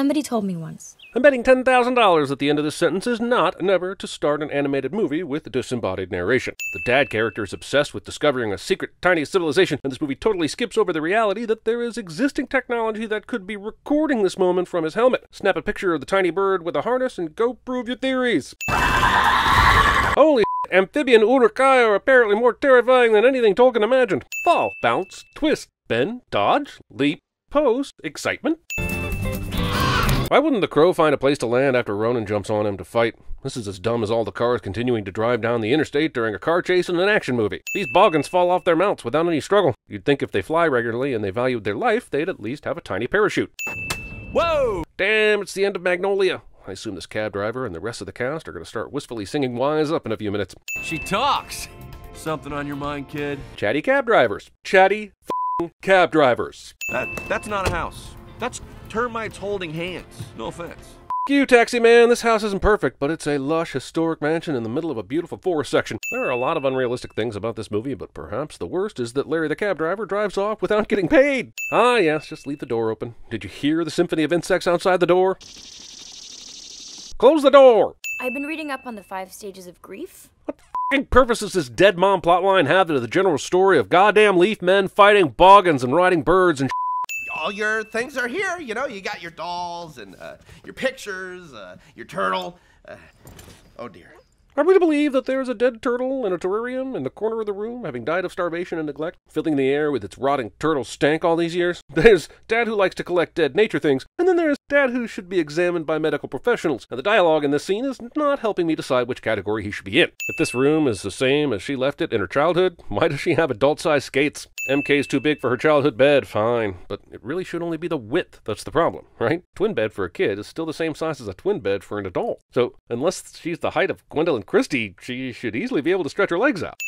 Somebody told me once. I'm betting $10,000 at the end of this sentence is not never to start an animated movie with disembodied narration. The dad character is obsessed with discovering a secret tiny civilization, and this movie totally skips over the reality that there is existing technology that could be recording this moment from his helmet. Snap a picture of the tiny bird with a harness and go prove your theories. Holy amphibian Uruk-hai are apparently more terrifying than anything Tolkien imagined. Fall, bounce, twist, bend, dodge, leap, pose, excitement. Why wouldn't the crow find a place to land after Ronin jumps on him to fight? This is as dumb as all the cars continuing to drive down the interstate during a car chase in an action movie. These boggans fall off their mounts without any struggle. You'd think if they fly regularly and they valued their life, they'd at least have a tiny parachute. Whoa! Damn, it's the end of Magnolia. I assume this cab driver and the rest of the cast are going to start wistfully singing Wise Up in a few minutes. She talks. Something on your mind, kid? Chatty cab drivers. Chatty cab drivers. That that's not a house. That's termites holding hands. No offense. F- you, taxi man. This house isn't perfect, but it's a lush, historic mansion in the middle of a beautiful forest section. There are a lot of unrealistic things about this movie, but perhaps the worst is that Larry the cab driver drives off without getting paid. Ah, yes, just leave the door open. Did you hear the symphony of insects outside the door? Close the door! I've been reading up on the five stages of grief. What f***ing purpose does this dead mom plotline have to the general story of goddamn leaf men fighting boggans and riding birds and all your things are here. You know, you got your dolls and uh, your pictures, uh, your turtle. Uh, oh dear. Are we to believe that there is a dead turtle in a terrarium in the corner of the room, having died of starvation and neglect, filling the air with its rotting turtle stank all these years? There's Dad who likes to collect dead nature things, and then there's Dad who should be examined by medical professionals. And the dialogue in this scene is not helping me decide which category he should be in. If this room is the same as she left it in her childhood, why does she have adult-sized skates? MK's too big for her childhood bed, fine, but it really should only be the width that's the problem, right? Twin bed for a kid is still the same size as a twin bed for an adult. So, unless she's the height of Gwendoline Christie, she should easily be able to stretch her legs out.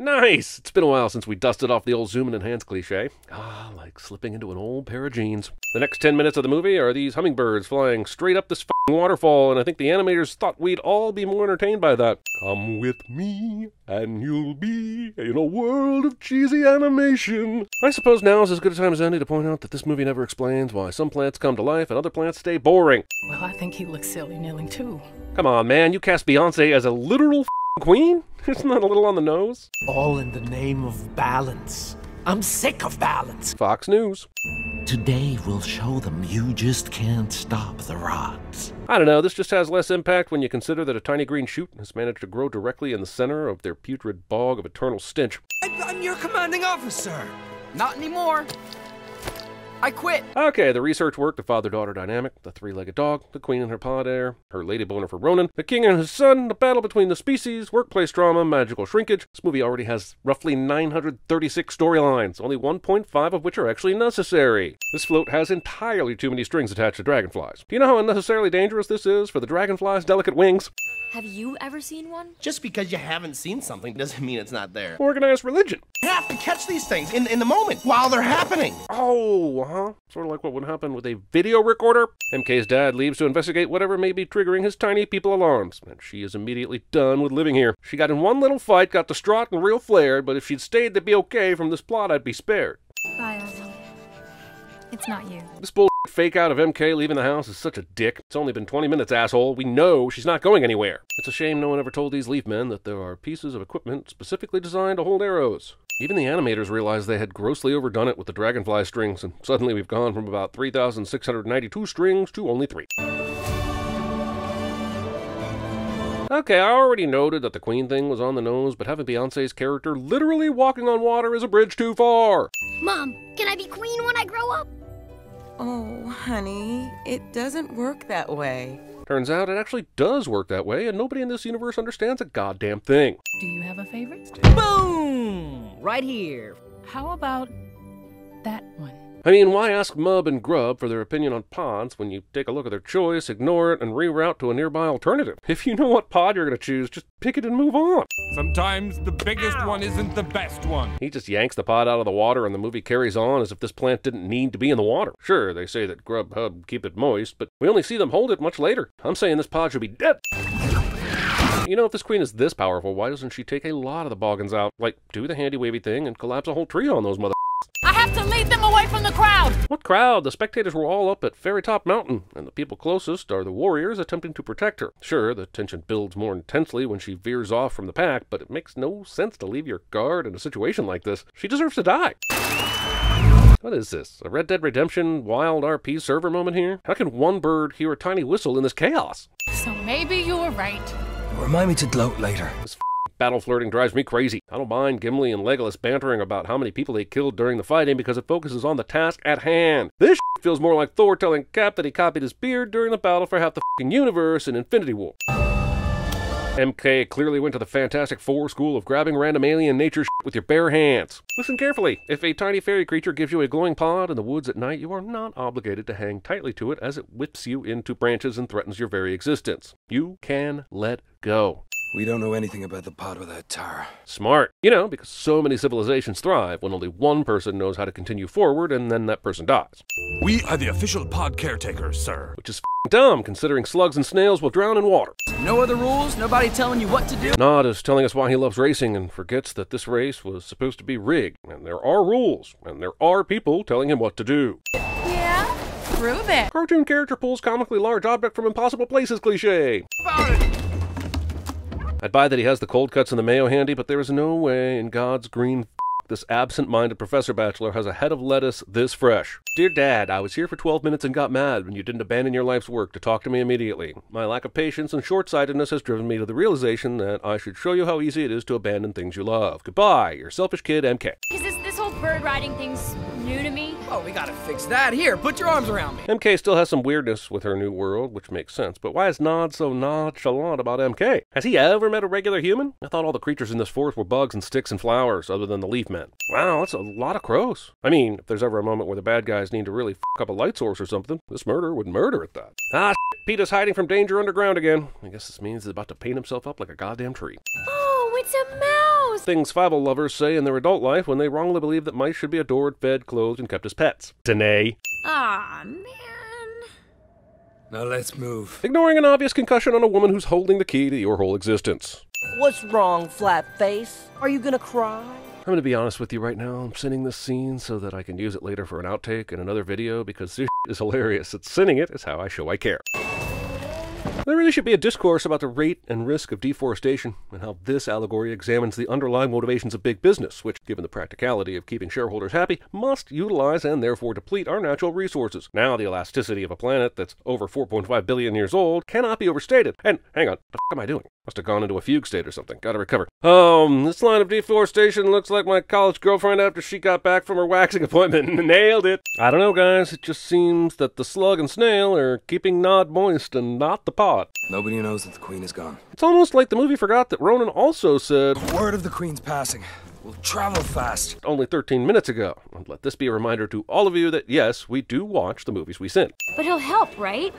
Nice! It's been a while since we dusted off the old zoom and hands cliche. Ah, like slipping into an old pair of jeans. The next 10 minutes of the movie are these hummingbirds flying straight up this waterfall, and I think the animators thought we'd all be more entertained by that. Come with me, and you'll be in a world of cheesy animation. I suppose now is as good a time as any to point out that this movie never explains why some plants come to life and other plants stay boring. Well, I think he looks silly kneeling too. Come on, man, you cast Beyonce as a literal queen? Isn't that a little on the nose? All in the name of balance. I'm sick of balance. Fox News. Today we'll show them you just can't stop the rods. I don't know, this just has less impact when you consider that a tiny green shoot has managed to grow directly in the center of their putrid bog of eternal stench. I'm your commanding officer. Not anymore. I quit. Okay, the research work, the father daughter dynamic, the three legged dog, the queen and her pod heir, her lady boner for Ronin, the king and his son, the battle between the species, workplace drama, magical shrinkage. This movie already has roughly 936 storylines, only 1.5 of which are actually necessary. This float has entirely too many strings attached to dragonflies. Do you know how unnecessarily dangerous this is for the dragonfly's delicate wings? Have you ever seen one? Just because you haven't seen something doesn't mean it's not there. Organized religion. You have to catch these things in, in the moment while they're happening. Oh, huh? Sort of like what would happen with a video recorder. MK's dad leaves to investigate whatever may be triggering his tiny people alarms, and she is immediately done with living here. She got in one little fight, got distraught and real flared, but if she'd stayed to be okay from this plot, I'd be spared. Bye, Ozzy. It's not you. This bull fake out of MK leaving the house is such a dick. It's only been 20 minutes, asshole. We know she's not going anywhere. It's a shame no one ever told these leaf men that there are pieces of equipment specifically designed to hold arrows. Even the animators realized they had grossly overdone it with the dragonfly strings, and suddenly we've gone from about 3,692 strings to only three. Okay, I already noted that the Queen thing was on the nose, but having Beyonce's character literally walking on water is a bridge too far. Mom, can I be queen when I grow up? Oh, honey, it doesn't work that way. Turns out it actually does work that way, and nobody in this universe understands a goddamn thing. Do you have a favorite? Boom! Right here. How about that one? I mean, why ask Mub and Grub for their opinion on pods when you take a look at their choice, ignore it, and reroute to a nearby alternative? If you know what pod you're going to choose, just pick it and move on. Sometimes the biggest Ow. one isn't the best one. He just yanks the pod out of the water and the movie carries on as if this plant didn't need to be in the water. Sure, they say that Grub Hub keep it moist, but we only see them hold it much later. I'm saying this pod should be dead. You know, if this queen is this powerful, why doesn't she take a lot of the boggans out? Like, do the handy wavy thing and collapse a whole tree on those mother I have to lead them away from the crowd! What crowd? The spectators were all up at Fairy Top Mountain, and the people closest are the warriors attempting to protect her. Sure, the tension builds more intensely when she veers off from the pack, but it makes no sense to leave your guard in a situation like this. She deserves to die. What is this? A Red Dead Redemption wild RP server moment here? How can one bird hear a tiny whistle in this chaos? So maybe you were right. Remind me to gloat later. This battle flirting drives me crazy. I don't mind Gimli and Legolas bantering about how many people they killed during the fighting because it focuses on the task at hand. This feels more like Thor telling Cap that he copied his beard during the battle for half the universe in Infinity War. MK clearly went to the Fantastic Four school of grabbing random alien nature with your bare hands. Listen carefully. If a tiny fairy creature gives you a glowing pod in the woods at night, you are not obligated to hang tightly to it as it whips you into branches and threatens your very existence. You can let go. We don't know anything about the pod without Tara. Smart. You know, because so many civilizations thrive when only one person knows how to continue forward and then that person dies. We are the official pod caretakers, sir. Which is f***ing dumb, considering slugs and snails will drown in water. No other rules? Nobody telling you what to do? Nod is telling us why he loves racing and forgets that this race was supposed to be rigged, and there are rules, and there are people telling him what to do. Yeah? Prove it. Cartoon character pulls comically large object from impossible places cliche. I'd buy that he has the cold cuts and the mayo handy, but there is no way in God's green this absent-minded professor bachelor has a head of lettuce this fresh. Dear Dad, I was here for 12 minutes and got mad when you didn't abandon your life's work to talk to me immediately. My lack of patience and short-sightedness has driven me to the realization that I should show you how easy it is to abandon things you love. Goodbye, your selfish kid, MK. Because this, this whole bird riding thing's new to me. Oh, we gotta fix that. Here, put your arms around me. MK still has some weirdness with her new world, which makes sense, but why is Nod so nonchalant about MK? Has he ever met a regular human? I thought all the creatures in this forest were bugs and sticks and flowers, other than the leaf men. Wow, that's a lot of crows. I mean, if there's ever a moment where the bad guys need to really f up a light source or something, this murder would murder at that. Ah, shit, Pete is hiding from danger underground again. I guess this means he's about to paint himself up like a goddamn tree. It's a mouse! Things Fable lovers say in their adult life when they wrongly believe that mice should be adored, fed, clothed, and kept as pets. Danae. Aw, man. Now let's move. Ignoring an obvious concussion on a woman who's holding the key to your whole existence. What's wrong, flat face? Are you gonna cry? I'm going to be honest with you right now. I'm sending this scene so that I can use it later for an outtake in another video because this is hilarious. It's sending it is how I show I care. There really should be a discourse about the rate and risk of deforestation and how this allegory examines the underlying motivations of big business, which, given the practicality of keeping shareholders happy, must utilize and therefore deplete our natural resources. Now, the elasticity of a planet that's over 4.5 billion years old cannot be overstated. And hang on, what the am I doing? Must have gone into a fugue state or something. Gotta recover. Um, this line of deforestation looks like my college girlfriend after she got back from her waxing appointment. and Nailed it. I don't know, guys. It just seems that the slug and snail are keeping Nod moist and not the pot. Nobody knows that the queen is gone. It's almost like the movie forgot that Ronin also said Word of the queen's passing. We'll travel fast. only 13 minutes ago. And let this be a reminder to all of you that yes, we do watch the movies we send. But he'll help, right?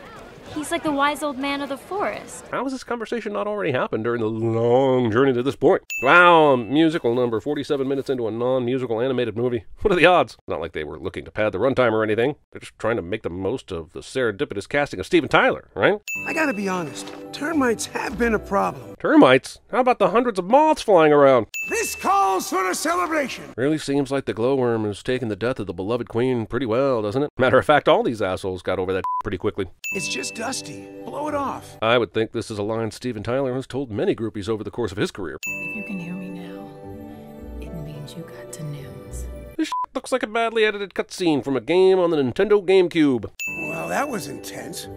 He's like the wise old man of the forest. How has this conversation not already happened during the long journey to this point? Wow, musical number 47 minutes into a non musical animated movie. What are the odds? Not like they were looking to pad the runtime or anything. They're just trying to make the most of the serendipitous casting of Steven Tyler, right? I gotta be honest, termites have been a problem. Termites? How about the hundreds of moths flying around? This calls for a celebration. Really seems like the glowworm has taken the death of the beloved queen pretty well, doesn't it? Matter of fact, all these assholes got over that pretty quickly. It's just dusty. Blow it off. I would think this is a line Steven Tyler has told many groupies over the course of his career. If you can hear me now, it means you got to news. This shit looks like a badly edited cutscene from a game on the Nintendo GameCube. Well, that was intense.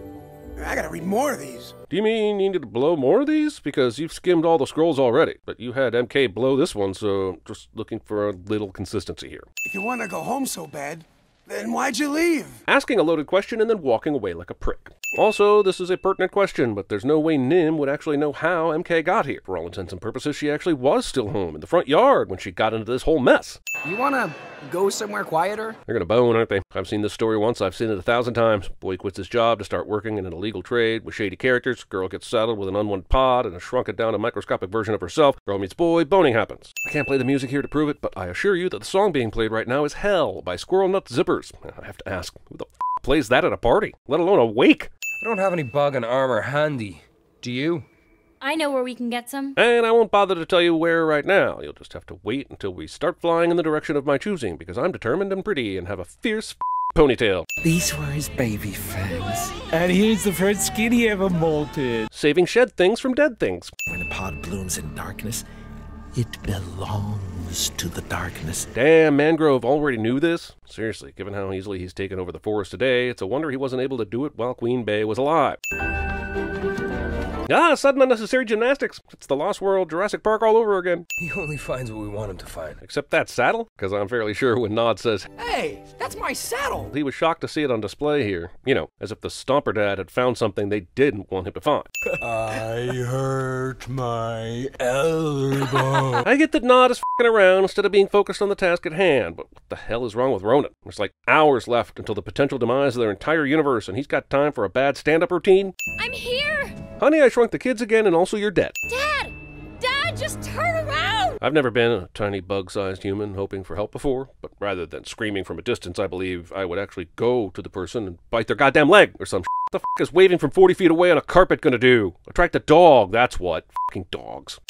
I gotta read more of these. Do you mean you need to blow more of these? Because you've skimmed all the scrolls already, but you had MK blow this one, so just looking for a little consistency here. If you wanna go home so bad, then why'd you leave? Asking a loaded question and then walking away like a prick. Also, this is a pertinent question, but there's no way Nim would actually know how MK got here. For all intents and purposes, she actually was still home in the front yard when she got into this whole mess. You wanna go somewhere quieter? They're gonna bone, aren't they? I've seen this story once, I've seen it a thousand times. Boy quits his job to start working in an illegal trade with shady characters. Girl gets saddled with an unwanted pod and a shrunken down to microscopic version of herself. Girl meets boy, boning happens. I can't play the music here to prove it, but I assure you that the song being played right now is Hell by Squirrel Nut Zippers. I have to ask, who the f plays that at a party? Let alone a wake? I don't have any bug and armor handy. Do you? I know where we can get some. And I won't bother to tell you where right now. You'll just have to wait until we start flying in the direction of my choosing, because I'm determined and pretty and have a fierce ponytail. These were his baby fangs. And here's the first skin he ever molted. Saving shed things from dead things. When a pod blooms in darkness, it belongs to the darkness. Damn, Mangrove already knew this? Seriously, given how easily he's taken over the forest today, it's a wonder he wasn't able to do it while Queen Bey was alive. Ah, sudden unnecessary gymnastics. It's the Lost World Jurassic Park all over again. He only finds what we want him to find. Except that saddle, because I'm fairly sure when Nod says, Hey, that's my saddle! He was shocked to see it on display here. You know, as if the Stomper Dad had found something they didn't want him to find. I hurt my elbow. I get that Nod is fing around instead of being focused on the task at hand, but what the hell is wrong with Ronin? There's like hours left until the potential demise of their entire universe, and he's got time for a bad stand up routine? I'm here! Honey, I Shrunk the Kids again, and also you're dead. Dad! Dad, just turn around! I've never been a tiny bug sized human hoping for help before, but rather than screaming from a distance, I believe I would actually go to the person and bite their goddamn leg or some shit. What the f is waving from 40 feet away on a carpet gonna do? Attract a dog, that's what. Fucking dogs.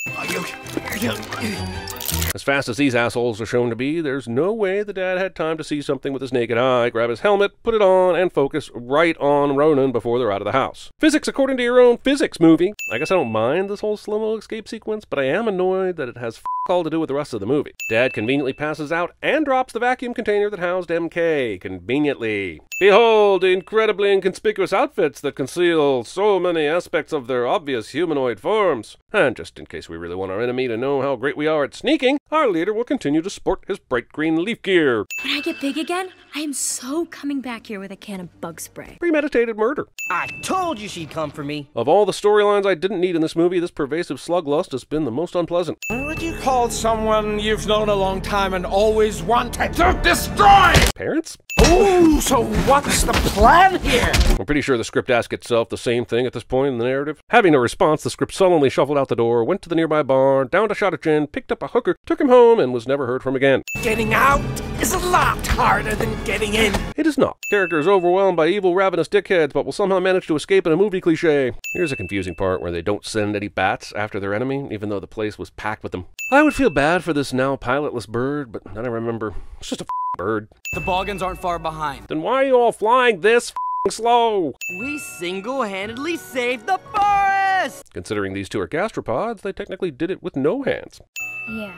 As fast as these assholes are shown to be, there's no way the dad had time to see something with his naked eye, grab his helmet, put it on, and focus right on Ronin before they're out of the house. Physics according to your own physics movie. I guess I don't mind this whole slow-mo escape sequence, but I am annoyed that it has all to do with the rest of the movie. Dad conveniently passes out and drops the vacuum container that housed MK, conveniently. Behold the incredibly inconspicuous outfits that conceal so many aspects of their obvious humanoid forms. And just in case we really want our enemy to know how great we are at sneaking, our leader will continue to sport his bright green leaf gear. When I get big again, I am so coming back here with a can of bug spray. Premeditated murder. I told you she'd come for me. Of all the storylines I didn't need in this movie, this pervasive sluglust has been the most unpleasant. What do you call someone you've known a long time and always wanted to destroy? Parents? Oh, so what's the plan here? I'm pretty sure the script asked itself the same thing at this point in the narrative. Having no response, the script sullenly shuffled out the door, went to the nearby bar, downed a shot of gin, picked up a hooker, took him home, and was never heard from again. Getting out is a lot harder than getting in. It is not. Character is overwhelmed by evil, ravenous dickheads, but will somehow manage to escape in a movie cliche. Here's a confusing part where they don't send any bats after their enemy, even though the place was packed with them. I would feel bad for this now pilotless bird, but then I remember it's just a bird. The Boggans aren't far behind. Then why are you all flying this slow? We single-handedly saved the forest! Considering these two are gastropods, they technically did it with no hands. Yeah.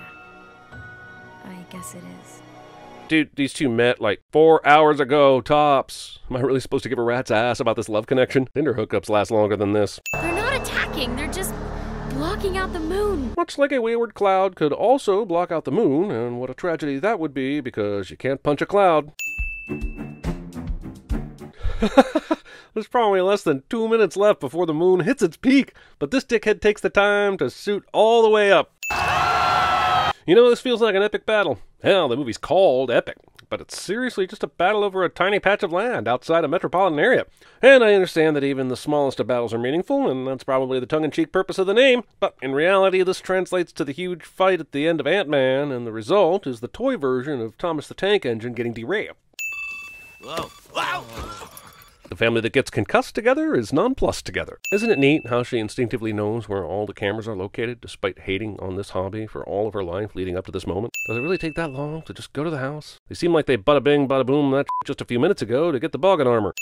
I guess it is. Dude, these two met like four hours ago, tops. Am I really supposed to give a rat's ass about this love connection? Tinder hookups last longer than this. They're not attacking, they're just blocking out the moon. Much like a wayward cloud could also block out the moon, and what a tragedy that would be because you can't punch a cloud. There's probably less than two minutes left before the moon hits its peak, but this dickhead takes the time to suit all the way up. You know, this feels like an epic battle. Hell, the movie's called Epic, but it's seriously just a battle over a tiny patch of land outside a metropolitan area. And I understand that even the smallest of battles are meaningful, and that's probably the tongue in cheek purpose of the name, but in reality, this translates to the huge fight at the end of Ant Man, and the result is the toy version of Thomas the Tank Engine getting derailed. Whoa. The family that gets concussed together is nonplussed together. Isn't it neat how she instinctively knows where all the cameras are located, despite hating on this hobby for all of her life leading up to this moment? Does it really take that long to just go to the house? They seem like they bada bing, bada boom that just a few minutes ago to get the Boggan armor.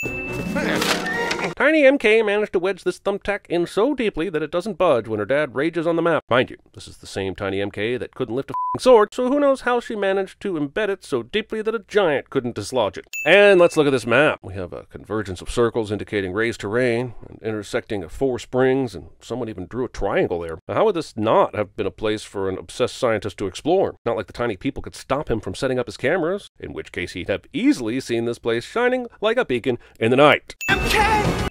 Tiny MK managed to wedge this thumbtack in so deeply that it doesn't budge when her dad rages on the map. Mind you, this is the same Tiny MK that couldn't lift a sword, so who knows how she managed to embed it so deeply that a giant couldn't dislodge it. And let's look at this map. We have a convergence of circles indicating raised terrain, and intersecting of four springs, and someone even drew a triangle there. Now, how would this not have been a place for an obsessed scientist to explore? Not like the tiny people could stop him from setting up his cameras, in which case he'd have easily seen this place shining like a beacon in the night.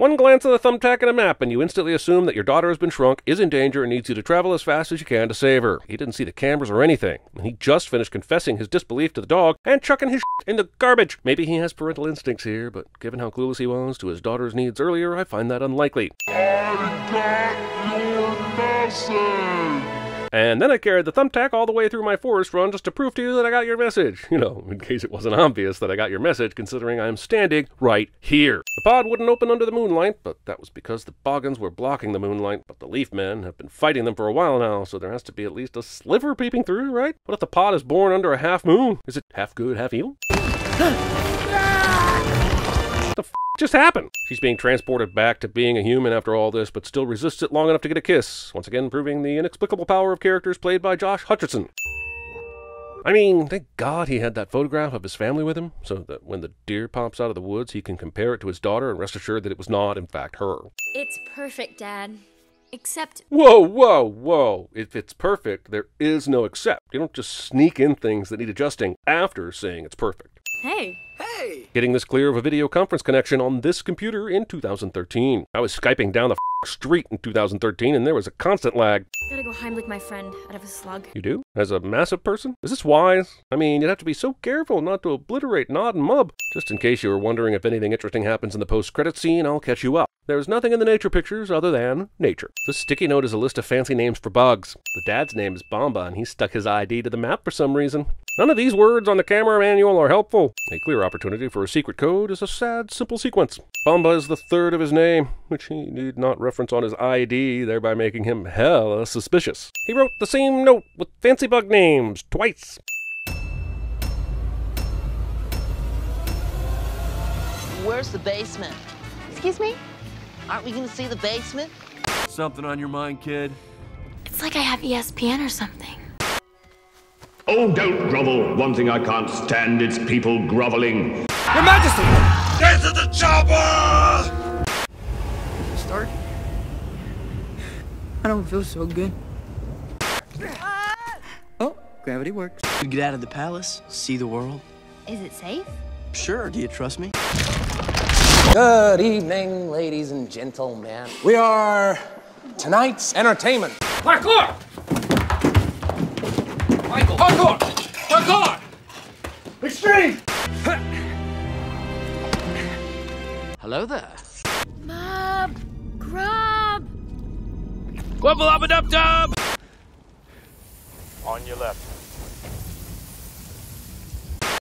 One glance at the thumbtack and a map, and you instantly assume that your daughter has been shrunk, is in danger, and needs you to travel as fast as you can to save her. He didn't see the cameras or anything, and he just finished confessing his disbelief to the dog and chucking his shit in the garbage. Maybe he has parental instincts here, but given how clueless he was to his daughter's needs earlier, I find that unlikely. And then I carried the thumbtack all the way through my forest run just to prove to you that I got your message. You know, in case it wasn't obvious that I got your message, considering I'm standing right here. The pod wouldn't open under the moonlight, but that was because the boggans were blocking the moonlight. But the leaf men have been fighting them for a while now, so there has to be at least a sliver peeping through, right? What if the pod is born under a half moon? Is it half good, half evil? the f- just happened? She's being transported back to being a human after all this, but still resists it long enough to get a kiss, once again proving the inexplicable power of characters played by Josh Hutcherson. I mean, thank God he had that photograph of his family with him, so that when the deer pops out of the woods, he can compare it to his daughter and rest assured that it was not, in fact, her. It's perfect, Dad. Except. Whoa, whoa, whoa. If it's perfect, there is no except. You don't just sneak in things that need adjusting after saying it's perfect. Hey. Hey! Getting this clear of a video conference connection on this computer in 2013. I was Skyping down the street in 2013 and there was a constant lag. Gotta go Heimlich my friend out of a slug. You do? As a massive person? Is this wise? I mean, you'd have to be so careful not to obliterate Nod and Mub. Just in case you were wondering if anything interesting happens in the post-credit scene, I'll catch you up. There's nothing in the nature pictures other than nature. This sticky note is a list of fancy names for bugs. The dad's name is Bomba, and he stuck his ID to the map for some reason. None of these words on the camera manual are helpful. A clear opportunity for a secret code is a sad, simple sequence. Bomba is the third of his name, which he need not reference on his ID, thereby making him hella suspicious. He wrote the same note with fancy bug names twice. Where's the basement? Excuse me? Aren't we gonna see the basement? Something on your mind, kid? It's like I have ESPN or something. Oh, don't grovel. One thing I can't stand is people groveling. Your Majesty! Get to the chopper! Start? I don't feel so good. Oh, gravity works. Could get out of the palace, see the world. Is it safe? Sure, do you trust me? Good evening, ladies and gentlemen. We are tonight's entertainment. Parkour! Michael! Parkour! Parkour! Extreme! Hello there. Bob! Grub! Quibble up a dub dub! On your left.